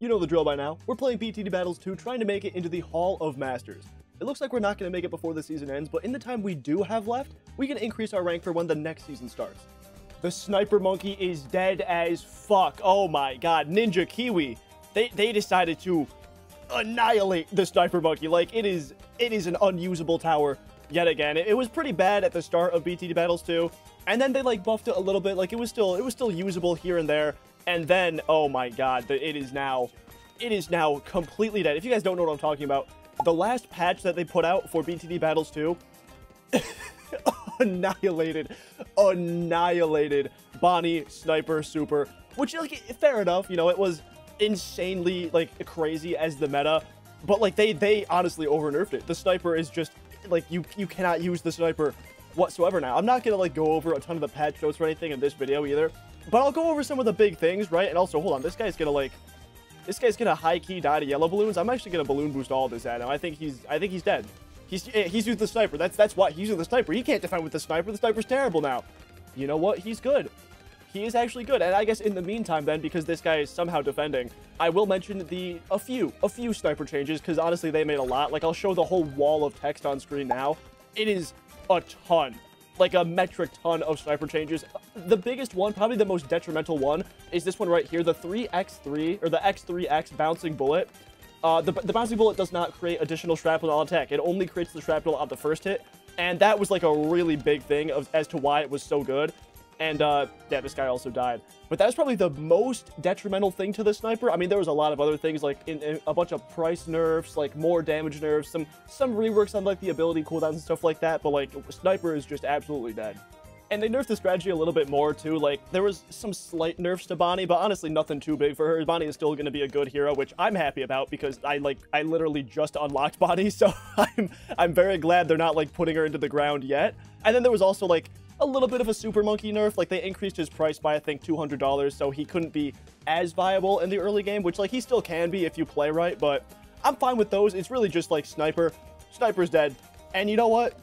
You know the drill by now. We're playing BTD Battles 2, trying to make it into the Hall of Masters. It looks like we're not going to make it before the season ends, but in the time we do have left, we can increase our rank for when the next season starts. The Sniper Monkey is dead as fuck. Oh my god. Ninja Kiwi. They, they decided to annihilate the Sniper Monkey. Like, it is, it is an unusable tower yet again. It, it was pretty bad at the start of BTD Battles 2, and then they, like, buffed it a little bit. Like, it was still, it was still usable here and there. And then, oh my god, it is now, it is now completely dead. If you guys don't know what I'm talking about, the last patch that they put out for BTD Battles 2 annihilated, annihilated Bonnie Sniper Super, which, like, fair enough, you know, it was insanely, like, crazy as the meta, but, like, they, they honestly over-nerfed it. The Sniper is just, like, you, you cannot use the Sniper whatsoever now. I'm not gonna, like, go over a ton of the patch notes or anything in this video either, but I'll go over some of the big things, right? And also, hold on, this guy's gonna, like, this guy's gonna high-key die to yellow balloons. I'm actually gonna balloon boost all this at him. I think he's, I think he's dead. He's, eh, he's using the sniper. That's, that's why he's using the sniper. He can't defend with the sniper. The sniper's terrible now. You know what? He's good. He is actually good. And I guess in the meantime then, because this guy is somehow defending, I will mention the, a few, a few sniper changes, because honestly, they made a lot. Like, I'll show the whole wall of text on screen now. It is a ton like a metric ton of sniper changes. The biggest one, probably the most detrimental one, is this one right here, the 3x3, or the x3x bouncing bullet. Uh, the, the bouncing bullet does not create additional shrapnel on attack. It only creates the shrapnel on the first hit, and that was like a really big thing of, as to why it was so good. And, uh, yeah, this guy also died. But that was probably the most detrimental thing to the sniper. I mean, there was a lot of other things, like in, in a bunch of price nerfs, like more damage nerfs, some some reworks on, like, the ability cooldowns and stuff like that. But, like, sniper is just absolutely dead. And they nerfed the strategy a little bit more, too. Like, there was some slight nerfs to Bonnie, but honestly, nothing too big for her. Bonnie is still going to be a good hero, which I'm happy about because I, like, I literally just unlocked Bonnie, so I'm, I'm very glad they're not, like, putting her into the ground yet. And then there was also, like, a little bit of a super monkey nerf. Like they increased his price by I think $200, so he couldn't be as viable in the early game, which like he still can be if you play right, but I'm fine with those. It's really just like Sniper. Sniper's dead. And you know what?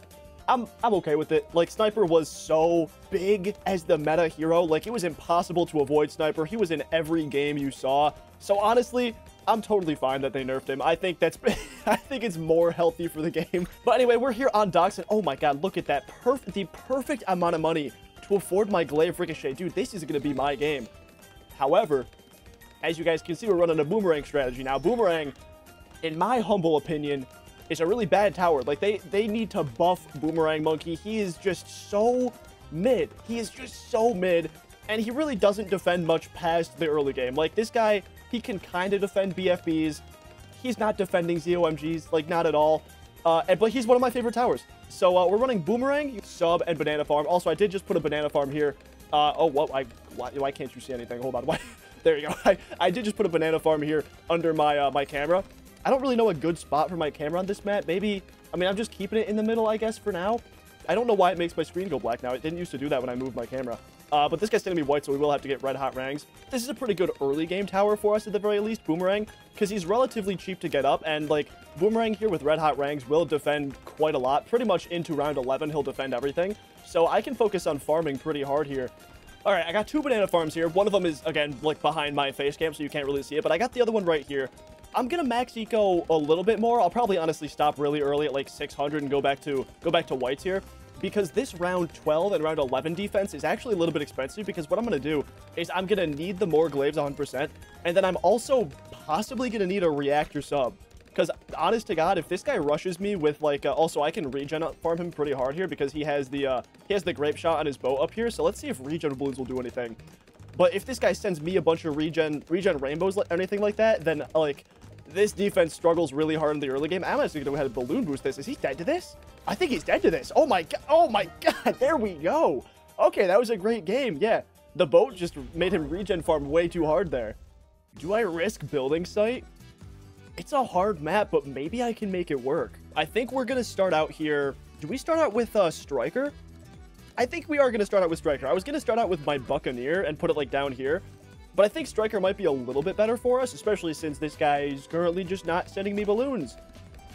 I'm, I'm okay with it. Like, Sniper was so big as the meta hero. Like, it was impossible to avoid Sniper. He was in every game you saw. So, honestly, I'm totally fine that they nerfed him. I think that's, I think it's more healthy for the game. But anyway, we're here on Docks, and oh my god, look at that. Perfect, the perfect amount of money to afford my Glaive Ricochet. Dude, this is going to be my game. However, as you guys can see, we're running a Boomerang strategy. Now, Boomerang, in my humble opinion, is a really bad tower. Like, they, they need to buff Boomerang Monkey. He is just so mid. He is just so mid, and he really doesn't defend much past the early game. Like, this guy he can kind of defend BFBs. He's not defending ZOMGs, like, not at all. Uh, and, but he's one of my favorite towers. So uh, we're running Boomerang, Sub, and Banana Farm. Also, I did just put a Banana Farm here. Uh, oh, what? I, why, why, can't you see anything? Hold on. Why? there you go. I, I did just put a Banana Farm here under my uh, my camera. I don't really know a good spot for my camera on this map. Maybe, I mean, I'm just keeping it in the middle, I guess, for now. I don't know why it makes my screen go black now. It didn't used to do that when I moved my camera. Uh, but this guy's going to be white, so we will have to get red hot rangs. This is a pretty good early game tower for us at the very least, Boomerang, because he's relatively cheap to get up, and like Boomerang here with red hot rangs will defend quite a lot. Pretty much into round 11, he'll defend everything. So I can focus on farming pretty hard here. All right, I got two banana farms here. One of them is, again, like behind my face cam, so you can't really see it, but I got the other one right here. I'm gonna max eco a little bit more. I'll probably honestly stop really early at like 600 and go back to go back to whites here because this round 12 and round 11 defense is actually a little bit expensive because what I'm going to do is I'm going to need the more glaives 100%, and then I'm also possibly going to need a reactor sub. Because, honest to God, if this guy rushes me with, like, uh, also, I can regen farm him pretty hard here because he has the, uh, he has the grape shot on his bow up here. So let's see if regen balloons will do anything. But if this guy sends me a bunch of regen, regen rainbows, or anything like that, then, like, this defense struggles really hard in the early game. I'm actually going to go ahead and balloon boost this. Is he dead to this? I think he's dead to this. Oh my god. Oh my god. There we go. Okay, that was a great game. Yeah, the boat just made him regen farm way too hard there. Do I risk building site? It's a hard map, but maybe I can make it work. I think we're going to start out here. Do we start out with uh, Striker? I think we are going to start out with Striker. I was going to start out with my Buccaneer and put it like down here. But I think Striker might be a little bit better for us, especially since this guy is currently just not sending me balloons.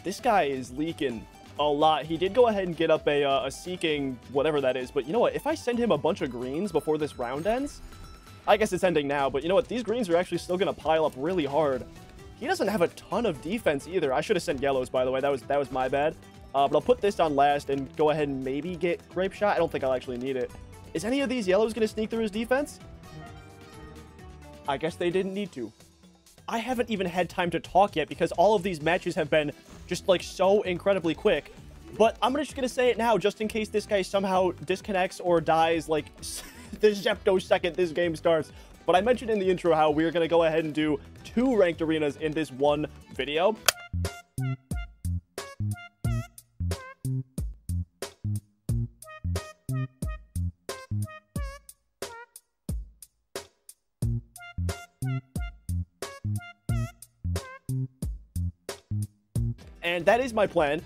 This guy is leaking a lot. He did go ahead and get up a, uh, a Seeking, whatever that is. But you know what? If I send him a bunch of greens before this round ends, I guess it's ending now, but you know what? These greens are actually still going to pile up really hard. He doesn't have a ton of defense either. I should have sent yellows, by the way. That was that was my bad. Uh, but I'll put this on last and go ahead and maybe get Grape Shot. I don't think I'll actually need it. Is any of these yellows going to sneak through his defense? I guess they didn't need to. I haven't even had time to talk yet because all of these matches have been just like so incredibly quick. But I'm just going to say it now just in case this guy somehow disconnects or dies like the Zepto second this game starts. But I mentioned in the intro how we're going to go ahead and do two ranked arenas in this one video. And that is my plan.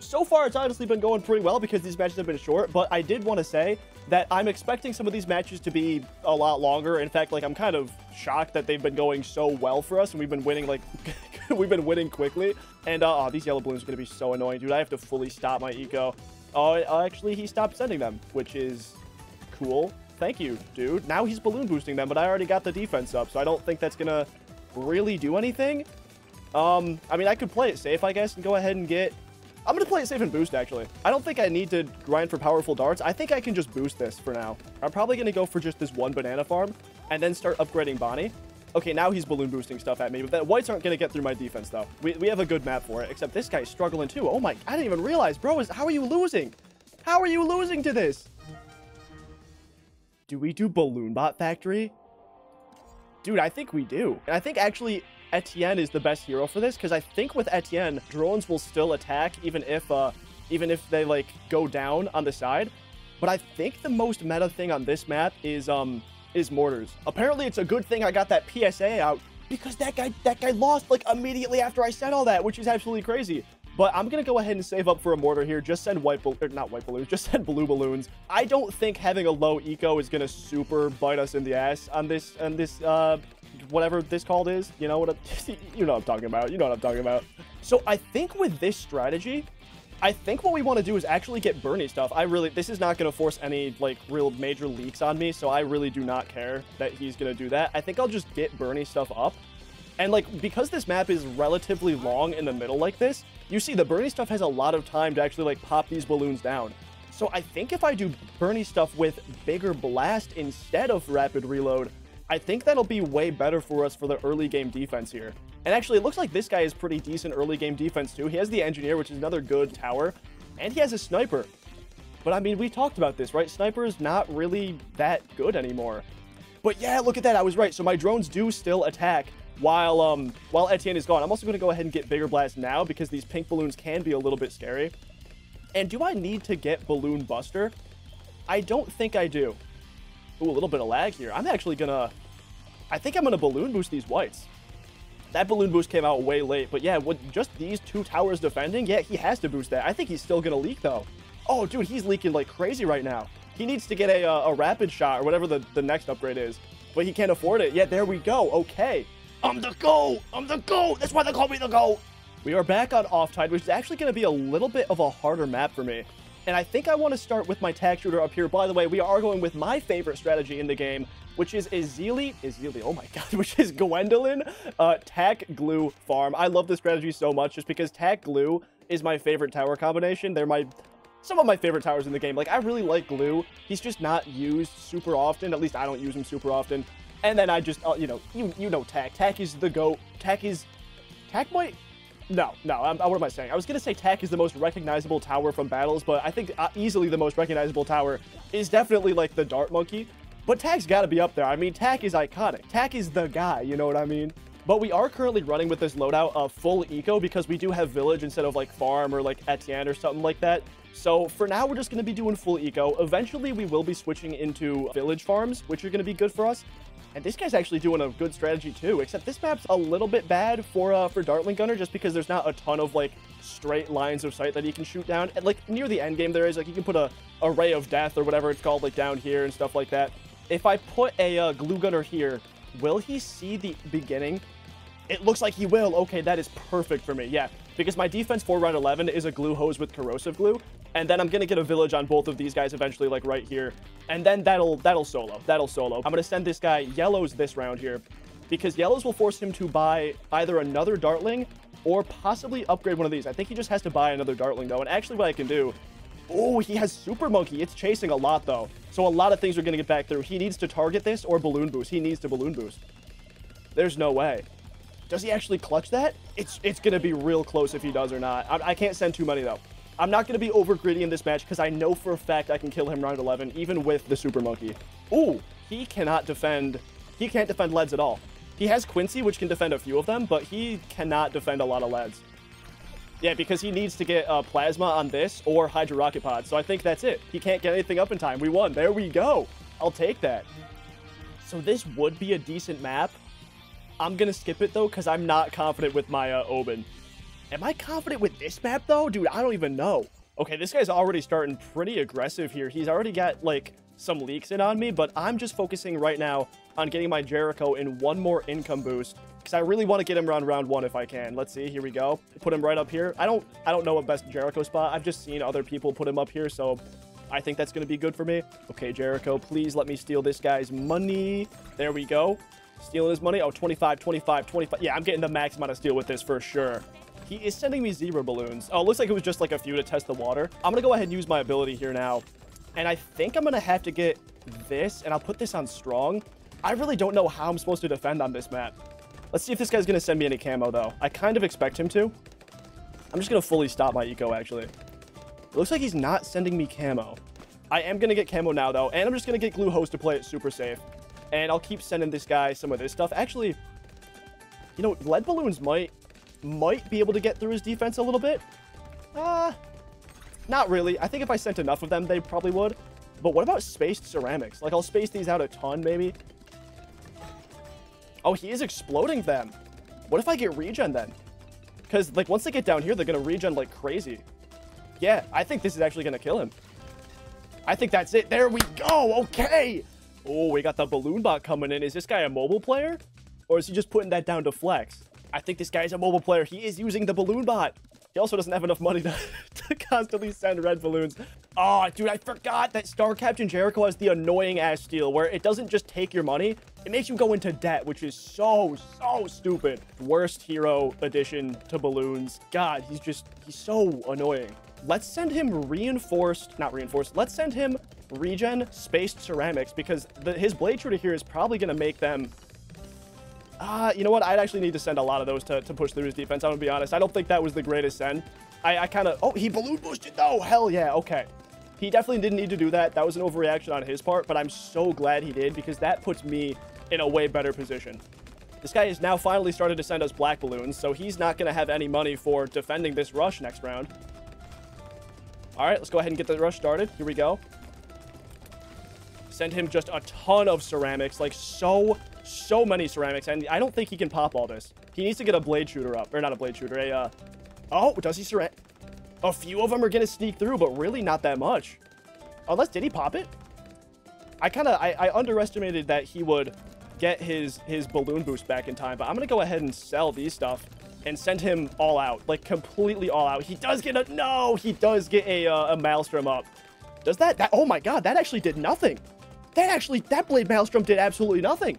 So far, it's honestly been going pretty well because these matches have been short, but I did want to say that I'm expecting some of these matches to be a lot longer. In fact, like, I'm kind of shocked that they've been going so well for us, and we've been winning, like, we've been winning quickly. And, uh, oh, these yellow balloons are going to be so annoying, dude. I have to fully stop my eco. Oh, uh, actually, he stopped sending them, which is cool. Thank you, dude. Now he's balloon boosting them, but I already got the defense up, so I don't think that's going to really do anything. Um, I mean, I could play it safe, I guess, and go ahead and get... I'm going to play it safe and boost, actually. I don't think I need to grind for powerful darts. I think I can just boost this for now. I'm probably going to go for just this one banana farm and then start upgrading Bonnie. Okay, now he's balloon boosting stuff at me, but the whites aren't going to get through my defense, though. We, we have a good map for it, except this guy's struggling, too. Oh, my... I didn't even realize. Bro, is, how are you losing? How are you losing to this? Do we do Balloon Bot Factory? Dude, I think we do. And I think actually Etienne is the best hero for this because I think with Etienne, drones will still attack even if uh, even if they like go down on the side. But I think the most meta thing on this map is um is mortars. Apparently, it's a good thing I got that PSA out because that guy that guy lost like immediately after I said all that, which is absolutely crazy. But I'm to go ahead and save up for a mortar here. Just send white, or not white balloons, just send blue balloons. I don't think having a low eco is to super bite us in the ass on this, on this, uh, whatever this called is. You know what? I'm, you know what I'm talking about. You know what I'm talking about. So I think with this strategy, I think what we want to do is actually get Burny Stuff. I really, this is not going to force any, like, real major leaks on me, so I really do not care that he's going to do that. I think I'll just get Burny Stuff up. And, like, because this map is relatively long in the middle like this, you see the Burny Stuff has a lot of time to actually, like, pop these balloons down. So I think if I do Burny Stuff with Bigger Blast instead of Rapid Reload, I think that'll be way better for us for the early game defense here. And actually, it looks like this guy is pretty decent early game defense too. He has the Engineer, which is another good tower, and he has a Sniper. But I mean, we talked about this, right? Sniper is not really that good anymore. But yeah, look at that. I was right. So my drones do still attack while um while Etienne is gone. I'm also going to go ahead and get Bigger Blast now because these pink balloons can be a little bit scary. And do I need to get Balloon Buster? I don't think I do. Ooh, a little bit of lag here. I'm actually gonna... I think I'm gonna balloon boost these whites. That balloon boost came out way late, but yeah, with just these two towers defending, yeah, he has to boost that. I think he's still gonna leak, though. Oh, dude, he's leaking like crazy right now. He needs to get a, uh, a rapid shot or whatever the, the next upgrade is, but he can't afford it. Yeah, there we go. Okay. I'm the GOAT! I'm the GOAT! That's why they call me the GOAT! We are back on Off-Tide, which is actually going to be a little bit of a harder map for me. And I think I want to start with my tack shooter up here. By the way, we are going with my favorite strategy in the game, which is Ezili, Ezili, oh my god, which is Gwendolyn uh, Tack Glue Farm. I love this strategy so much just because Tack Glue is my favorite tower combination. They're my some of my favorite towers in the game. Like, I really like Glue. He's just not used super often. At least I don't use him super often. And then I just, uh, you know, you you know Tack. Tack is the GOAT. Tack is... Tack might no, no, I'm, what am I saying? I was going to say Tack is the most recognizable tower from battles, but I think uh, easily the most recognizable tower is definitely, like, the Dart Monkey. But Tack's got to be up there. I mean, Tack is iconic. Tack is the guy, you know what I mean? But we are currently running with this loadout of full eco because we do have village instead of, like, farm or, like, Etienne or something like that. So for now, we're just going to be doing full eco. Eventually, we will be switching into village farms, which are going to be good for us. And this guy's actually doing a good strategy too, except this map's a little bit bad for uh, for Dartling Gunner just because there's not a ton of like straight lines of sight that he can shoot down. And like near the end game there is like you can put a, a ray of death or whatever it's called like down here and stuff like that. If I put a uh, glue gunner here, will he see the beginning? It looks like he will. Okay, that is perfect for me. Yeah, because my defense for round 11 is a glue hose with corrosive glue. And then I'm going to get a village on both of these guys eventually, like right here. And then that'll that'll solo. That'll solo. I'm going to send this guy yellows this round here because yellows will force him to buy either another dartling or possibly upgrade one of these. I think he just has to buy another dartling though. And actually what I can do Oh, he has Super Monkey. It's chasing a lot, though. So a lot of things are going to get back through. He needs to target this or Balloon Boost. He needs to Balloon Boost. There's no way. Does he actually clutch that? It's it's going to be real close if he does or not. I, I can't send too many, though. I'm not going to be over greedy in this match because I know for a fact I can kill him round 11, even with the Super Monkey. Ooh, he cannot defend... He can't defend leads at all. He has Quincy, which can defend a few of them, but he cannot defend a lot of leads. Yeah, because he needs to get uh, Plasma on this or Hydra Rocket Pod. So I think that's it. He can't get anything up in time. We won. There we go. I'll take that. So this would be a decent map. I'm to skip it, though, because I'm not confident with my uh, Obyn. Am I confident with this map, though? Dude, I don't even know. Okay, this guy's already starting pretty aggressive here. He's already got, like, some leaks in on me, but I'm just focusing right now on getting my Jericho in one more income boost because I really want to get him around round one if I can. Let's see. Here we go. Put him right up here. I don't I don't know a best Jericho spot. I've just seen other people put him up here, so I think that's going to be good for me. Okay, Jericho, please let me steal this guy's money. There we go. Stealing his money. Oh, 25, 25, 25. Yeah, I'm getting the max amount of steal with this for sure. He is sending me zebra balloons. Oh, looks like it was just like a few to test the water. I'm going to go ahead and use my ability here now. And I think I'm going to have to get this, and I'll put this on strong. I really don't know how I'm supposed to defend on this map. Let's see if this guy's going to send me any camo, though. I kind of expect him to. I'm just going to fully stop my eco, actually. It looks like he's not sending me camo. I am going to get camo now, though, and I'm just going to get glue hose to play it super safe. And I'll keep sending this guy some of this stuff. Actually, you know, lead balloons might might be able to get through his defense a little bit. Uh, not really. I think if I sent enough of them, they probably would. But what about spaced ceramics? Like, I'll space these out a ton, maybe. Oh, he is exploding them. What if I get regen then? Because, like, once they get down here, they're going to regen like crazy. Yeah, I think this is actually going to kill him. I think that's it. There we go. Okay. Oh, we got the balloon bot coming in. Is this guy a mobile player? Or is he just putting that down to flex? I think this guy's a mobile player. He is using the balloon bot. He also doesn't have enough money to, to constantly send red balloons. Oh, dude, I forgot that Star Captain Jericho has the annoying ass steal where it doesn't just take your money, it makes you go into debt, which is so, so stupid. Worst hero addition to balloons. God, he's just, he's so annoying. Let's send him reinforced, not reinforced, let's send him regen spaced ceramics because the, his blade shooter here is probably going to make them uh, you know what? I'd actually need to send a lot of those to, to push through his defense. I'm going to be honest. I don't think that was the greatest send. I, I kind of... Oh, he balloon boosted, though. Hell yeah. Okay. He definitely didn't need to do that. That was an overreaction on his part, but I'm so glad he did because that puts me in a way better position. This guy has now finally started to send us black balloons, so he's not going to have any money for defending this rush next round. All right, let's go ahead and get the rush started. Here we go. Send him just a ton of ceramics, like so so many ceramics, and I don't think he can pop all this. He needs to get a blade shooter up, or not a blade shooter, a, uh... Oh, does he ceramic? A few of them are gonna sneak through, but really not that much. Unless, did he pop it? I kind of, I, I underestimated that he would get his, his balloon boost back in time, but I'm gonna go ahead and sell these stuff and send him all out, like completely all out. He does get a, no, he does get a, uh, a Maelstrom up. Does that, that, oh my god, that actually did nothing. That actually, that Blade Maelstrom did absolutely nothing.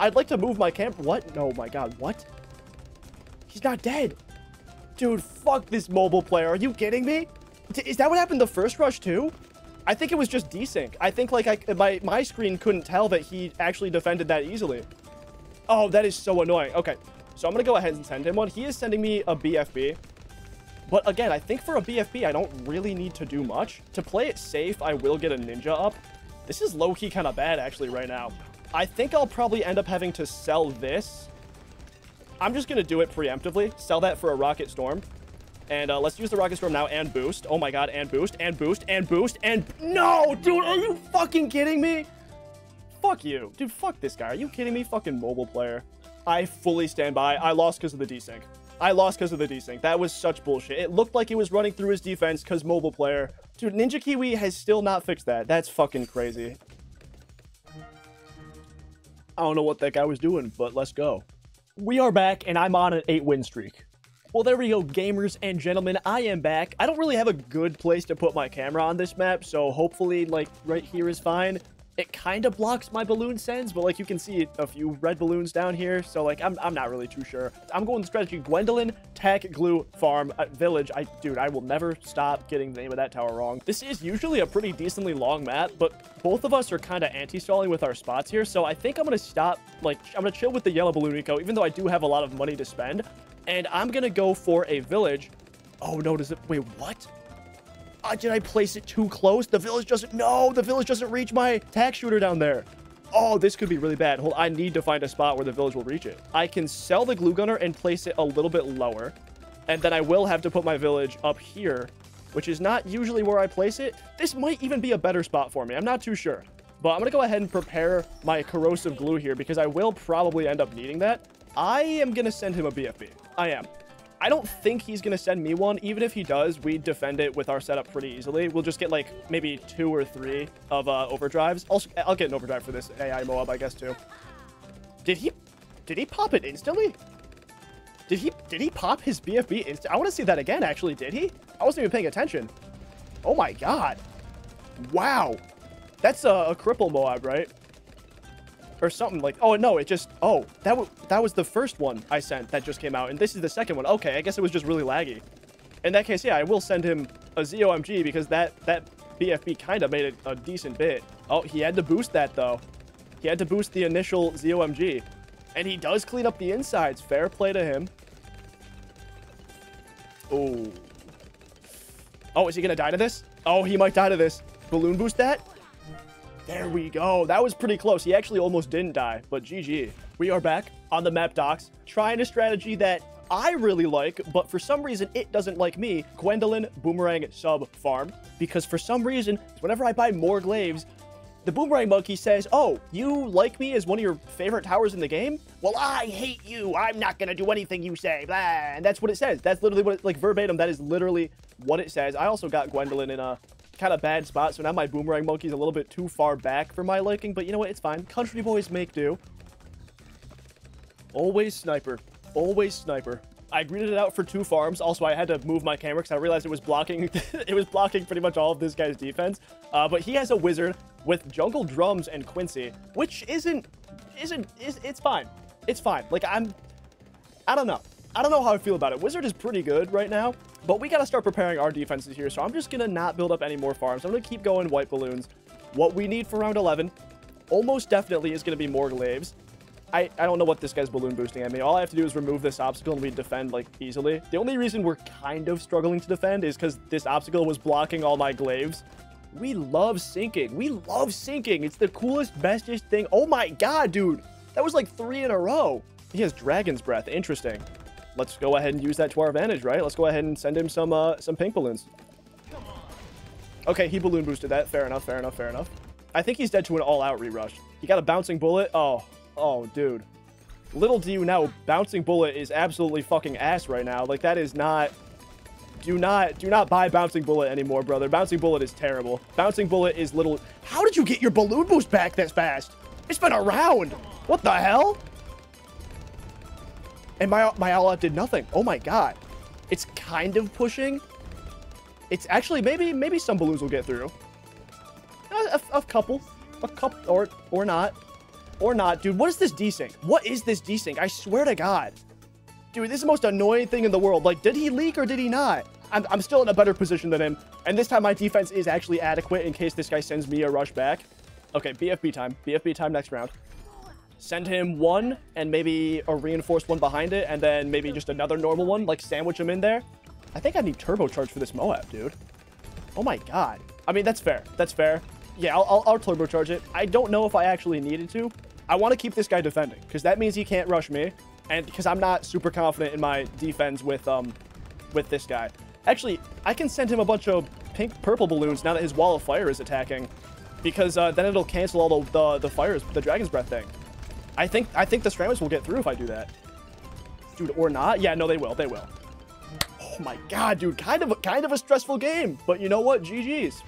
I'd like to move my camp. What? No, my God. What? He's not dead. Dude, fuck this mobile player. Are you kidding me? Is that what happened the first rush too? I think it was just desync. I think like I, my, my screen couldn't tell that he actually defended that easily. Oh, that is so annoying. Okay, so I'm going to go ahead and send him one. He is sending me a BFB. But again, I think for a BFB, I don't really need to do much. To play it safe, I will get a ninja up. This is low-key kind of bad, actually, right now. I think I'll probably end up having to sell this. I'm just going to do it preemptively. Sell that for a Rocket Storm. And uh, let's use the Rocket Storm now and boost. Oh my god, and boost, and boost, and boost, and... No, dude, are you fucking kidding me? Fuck you. Dude, fuck this guy. Are you kidding me? Fucking mobile player. I fully stand by. I lost because of the desync. I lost because of the desync. That was such bullshit. It looked like it was running through his defense because mobile player. Dude, Ninja Kiwi has still not fixed that. That's fucking crazy. I don't know what that guy was doing, but let's go. We are back, and I'm on an 8-win streak. Well, there we go, gamers and gentlemen. I am back. I don't really have a good place to put my camera on this map, so hopefully, like, right here is fine. It kind of blocks my balloon sends, but, like, you can see a few red balloons down here, so, like, I'm, I'm not really too sure. I'm going strategy Gwendolyn, Tech, Glue, Farm, uh, Village. I, Dude, I will never stop getting the name of that tower wrong. This is usually a pretty decently long map, but both of us are kind of anti-stalling with our spots here, so I think I'm going to stop, like, I'm going to chill with the yellow balloon eco, even though I do have a lot of money to spend. And I'm going to go for a village. Oh, no, does it... Wait, what? Uh, did I place it too close? The village doesn't... No, the village doesn't reach my tack shooter down there. Oh, this could be really bad. Hold, I need to find a spot where the village will reach it. I can sell the glue gunner and place it a little bit lower. And then I will have to put my village up here, which is not usually where I place it. This might even be a better spot for me. I'm not too sure. But I'm going to go ahead and prepare my corrosive glue here because I will probably end up needing that. I am going to send him a BFB. I am. I don't think he's going to send me one. Even if he does, we defend it with our setup pretty easily. We'll just get like maybe two or three of uh, overdrives. Also, I'll get an overdrive for this AI Moab, I guess, too. Did he, did he pop it instantly? Did he, did he pop his BFB? I want to see that again, actually. Did he? I wasn't even paying attention. Oh my God. Wow. That's a, a cripple Moab, right? Or something like oh no it just oh that that was the first one i sent that just came out and this is the second one. Okay i guess it was just really laggy. In that case yeah i will send him a zomg because that that bfb kind of made it a decent bit. Oh he had to boost that though. He had to boost the initial zomg and he does clean up the insides. Fair play to him. Oh oh is he gonna die to this? Oh he might die to this. Balloon boost that there we go. That was pretty close. He actually almost didn't die, but GG. We are back on the map Docks, trying a strategy that I really like, but for some reason it doesn't like me, Gwendolyn Boomerang Sub Farm, because for some reason, whenever I buy more glaives, the Boomerang Monkey says, oh, you like me as one of your favorite towers in the game? Well, I hate you. I'm not going to do anything you say. Blah. And that's what it says. That's literally what, it, like, verbatim, that is literally what it says. I also got Gwendolyn in a kind of bad spot, so now my Boomerang Monkey's a little bit too far back for my liking, but you know what? It's fine. Country boys make do. Always sniper. Always sniper. I greeted it out for two farms. Also, I had to move my camera because I realized it was blocking it was blocking pretty much all of this guy's defense. Uh, but he has a wizard with jungle drums and Quincy, which isn't isn't is it's fine. It's fine. Like I'm I don't know. I don't know how I feel about it. Wizard is pretty good right now. But we got to start preparing our defenses here, so I'm just going to not build up any more farms. I'm going to keep going white balloons. What we need for round 11 almost definitely is going to be more glaives. I, I don't know what this guy's balloon boosting at me. All I have to do is remove this obstacle and we defend, like, easily. The only reason we're kind of struggling to defend is because this obstacle was blocking all my glaives. We love sinking. We love sinking. It's the coolest, bestest thing. Oh my god, dude. That was like three in a row. He has Dragon's Breath. Interesting let's go ahead and use that to our advantage, right? Let's go ahead and send him some uh, some pink balloons. Okay, he balloon boosted that. Fair enough, fair enough, fair enough. I think he's dead to an all-out rerush. He got a bouncing bullet. Oh, oh, dude. Little do you know, bouncing bullet is absolutely fucking ass right now. Like, that is not... Do not, do not buy bouncing bullet anymore, brother. Bouncing bullet is terrible. Bouncing bullet is little... How did you get your balloon boost back this fast? It's been around. What the hell? And my, my all-out did nothing. Oh my god. It's kind of pushing. It's actually, maybe maybe some balloons will get through. A, a, a couple. A couple, or, or not. Or not. Dude, what is this desync? What is this desync? I swear to god. Dude, this is the most annoying thing in the world. Like, did he leak or did he not? I'm, I'm still in a better position than him. And this time my defense is actually adequate in case this guy sends me a rush back. Okay, BFB time. BFB time next round send him one and maybe a reinforced one behind it and then maybe just another normal one, like sandwich him in there. I think I need turbocharge for this Moab, dude. Oh my god. I mean, that's fair. That's fair. Yeah, I'll, I'll, I'll turbocharge it. I don't know if I actually needed to. I want to keep this guy defending because that means he can't rush me. And because I'm not super confident in my defense with um with this guy. Actually, I can send him a bunch of pink purple balloons now that his wall of fire is attacking. Because uh, then it'll cancel all the, the, the fires, the Dragon's Breath thing. I think I think the Stranders will get through if I do that. Dude, or not? Yeah, no, they will. They will. Oh my god, dude. Kind of kind of a stressful game. But you know what? GG's.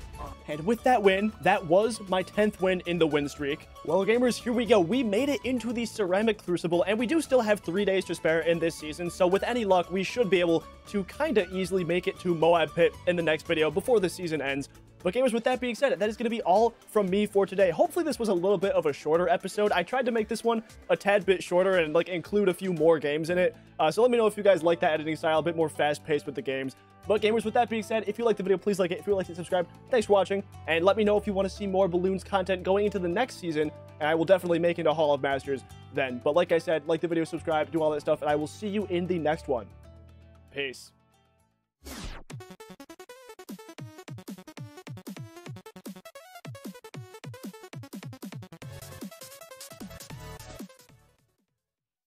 And with that win, that was my 10th win in the win streak. Well, gamers, here we go. We made it into the Ceramic Crucible, and we do still have three days to spare in this season, so with any luck, we should be able to kind of easily make it to Moab Pit in the next video before the season ends. But gamers, with that being said, that is going to be all from me for today. Hopefully this was a little bit of a shorter episode. I tried to make this one a tad bit shorter and like include a few more games in it. Uh, so let me know if you guys like that editing style, a bit more fast-paced with the games. But gamers, with that being said, if you liked the video, please like it. If you like it, subscribe. Thanks for watching. And let me know if you want to see more Balloons content going into the next season. And I will definitely make it a Hall of Masters then. But like I said, like the video, subscribe, do all that stuff. And I will see you in the next one. Peace.